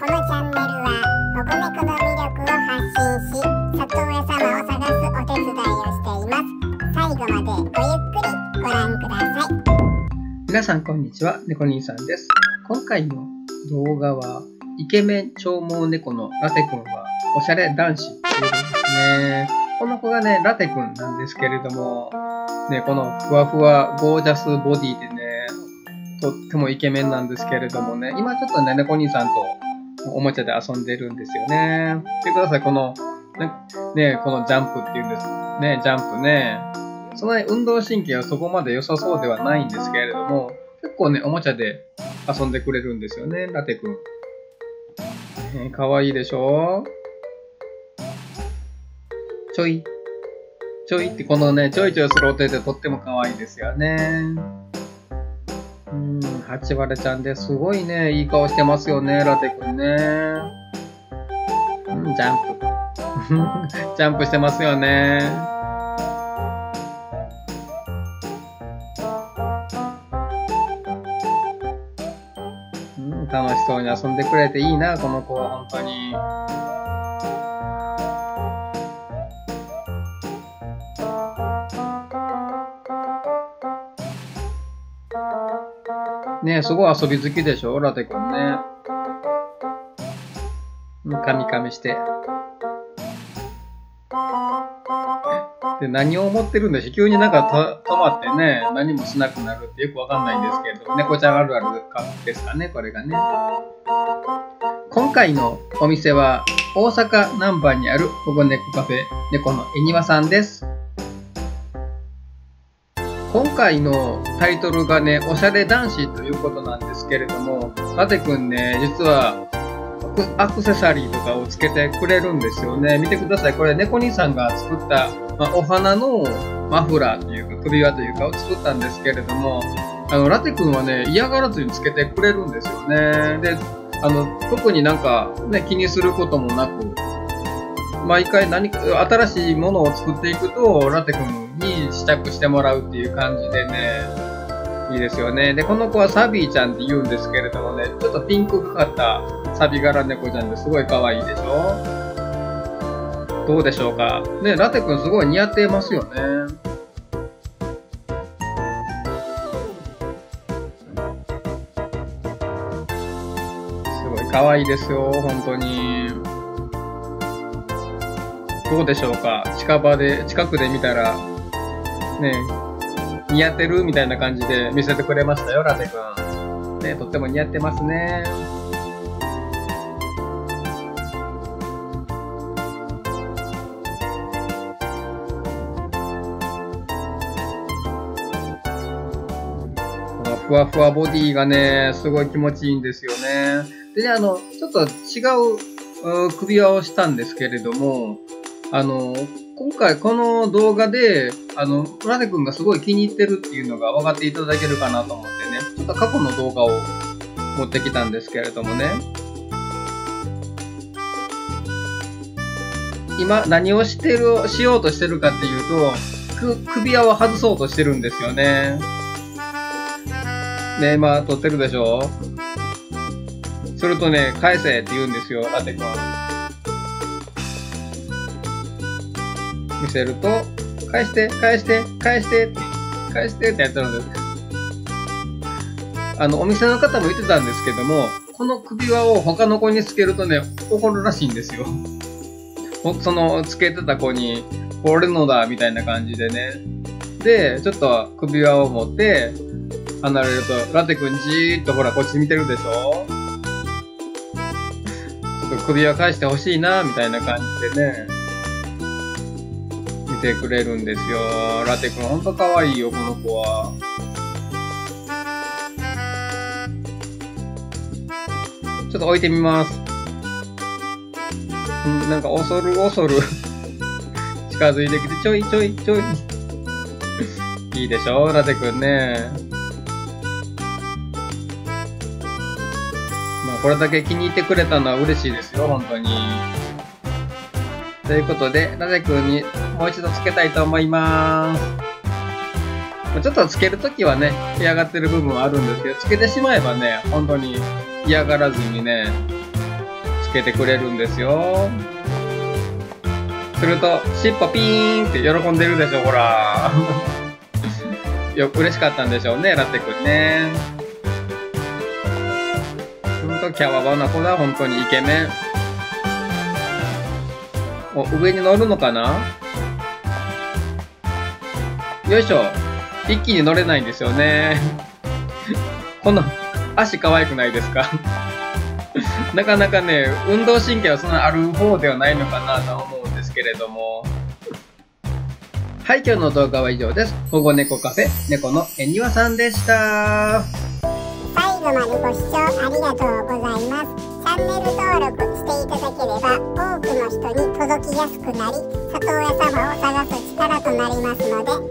このチャンネルは保護猫の魅力を発信し里親様を探すお手伝いをしています最後までごゆっくりご覧ください皆さんこんにちは、猫兄さんです。今回の動画は、イケメン長毛猫のラテくんはおしゃれ男子っていうことですね。この子がね、ラテくんなんですけれども、ね、このふわふわゴージャスボディでね、とってもイケメンなんですけれどもね、今ちょっとね、猫兄さんとおもちゃで遊んでるんですよね。見てください、この、ね、このジャンプっていうんです。ね、ジャンプね。そんなに運動神経はそこまで良さそうではないんですけれども、結構ね、おもちゃで遊んでくれるんですよね、ラテくん。え、かわいいでしょ？ちょい。ちょいってこのね、ちょいちょいする音でとっても可愛いですよね。うん、ハチワレちゃんですごいね、いい顔してますよね、ラテくんね。うん、ジャンプ。ジャンプしてますよね。うん楽しそうに遊んでくれていいな、この子は本当に。ねえ、すごい遊び好きでしょ？ラテくんね。カミカミして。で、何を思ってるんでしょ急になんか止まってね、何もしなくなるってよくわかんないんですけれども、猫ちゃんあるあるですかね、これがね。今回のお店は、大阪南波にある保護猫カフェ、猫のえにわさんです。今回のタイトルがね、おしゃれ男子ということなんですけれども、ラテくんね、実はアクセサリーとかをつけてくれるんですよね。見てください。これ、猫兄さんが作った、ま、お花のマフラーというか、首輪というかを作ったんですけれども、あの、ラテ君はね、嫌がらずにつけてくれるんですよね。で、あの、特になんか、ね、気にすることもなく、毎回何か、新しいものを作っていくと、ラテ君に試着してもらうっていう感じでね、いいですよね。で、この子はサビーちゃんって言うんですけれどもね、ちょっとピンクかかったサビ柄猫ちゃんですごい可愛いでしょ？どうでしょうか？ね、ラテ君すごい似合ってますよね。すごい可愛いですよ、本当に。どうでしょうか？近場で、近くで見たら、ね、似合ってるみたいな感じで見せてくれましたよ、ラテ君。ね、とっても似合ってますね。このふわふわボディがね、すごい気持ちいいんですよね。でね、あの、ちょっと違う首輪をしたんですけれども、あの、今回この動画で、あの、ラネ君がすごい気に入ってるっていうのが分かっていただけるかなと思ってね、ちょっと過去の動画を持ってきたんですけれどもね。今何をしてる、しようとしてるかっていうと、く、首輪を外そうとしてるんですよね。ね今撮ってるでしょするとね、返せって言うんですよ、ラテ君。見せると、返して、返して、返して、返してってやったのです。あの、お店の方も言ってたんですけども、この首輪を他の子につけるとね、怒るらしいんですよ。その、つけてた子に、俺のだ、みたいな感じでね。で、ちょっと首輪を持って、離れると、ラテ君じーっとほら、こっち見てるでしょちょっと首輪返してほしいな、みたいな感じでね。てくれるんですよ。ラテ君ほんと可愛いよ、この子は。ちょっと置いてみます。んなんか恐る恐る 近づいてきて、ちょいちょいちょい。いいでしょラテ君ね。まあ、これだけ気に入ってくれたのは嬉しいですよ、本当に。ということで、ラテ君にもう一度つけたいと思います。ちょっとつけるときはね、嫌がってる部分はあるんですけど、つけてしまえばね、本当に嫌がらずにね、つけてくれるんですよ。すると、尻尾ピーンって喜んでるでしょ、ほら。よ、嬉しかったんでしょうね、ラテ君ね。ほんと、キャワワな子だ、本当にイケメン。お、上に乗るのかな？よいしょ。一気に乗れないんですよね。この足可愛くないですか？なかなかね、運動神経はそんなある方ではないのかなと思うんですけれども。はい、今日の動画は以上です。保護猫カフェ、猫のえにわさんでした。最後までご視聴ありがとうございますチャンネル登録していただければ多くの人に届きやすくなり里親様を探す力となりますので